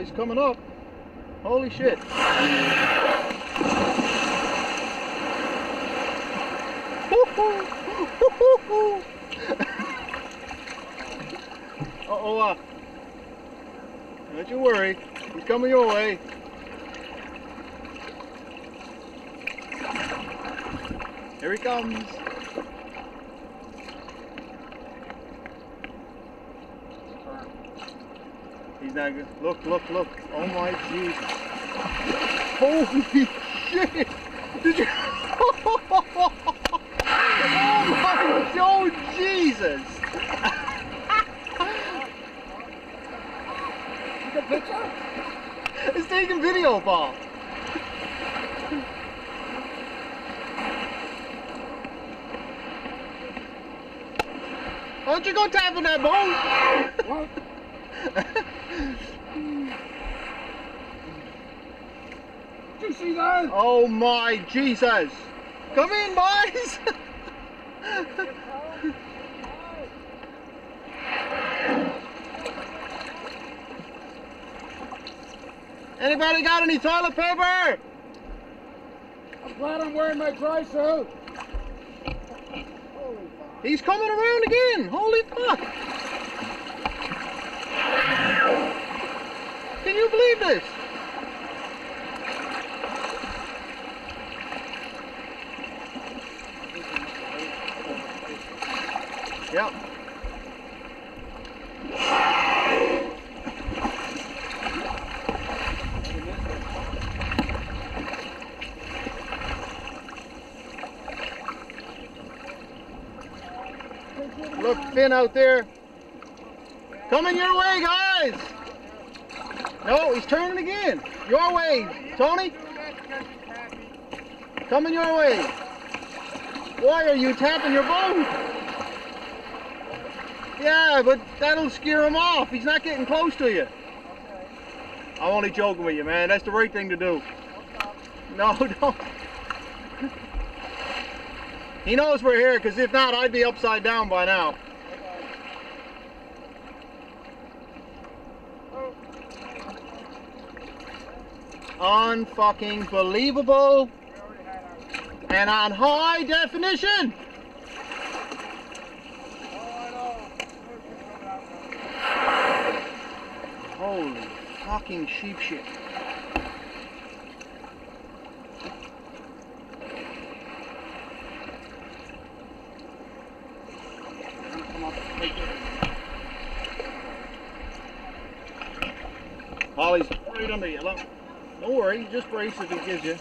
he's coming up. Holy shit. Uh-oh, uh, don't you worry. He's coming your way. Here he comes. He's not good. Look, look, look. Oh my Jesus. Holy shit! Did you? oh my, oh Jesus! Take a picture? It's taking video, Paul. Why don't you go tapping that boat? What? Did you see that? oh my Jesus! Come in, boys! Anybody got any toilet paper? I'm glad I'm wearing my dry suit. He's coming around again. Holy fuck. Can you believe this? Yep. Look, fin out there. Coming your way, guys. No, he's turning again. Your way, Tony. Coming your way. Why are you tapping your boat? Yeah, but that'll scare him off. He's not getting close to you. I'm only joking with you, man. That's the right thing to do. No, don't. He knows we're here, because if not, I'd be upside down by now. Unfucking believable and on high definition. Holy fucking sheep shit. Holly's right under you. Look. Don't worry, just brace if he gives you.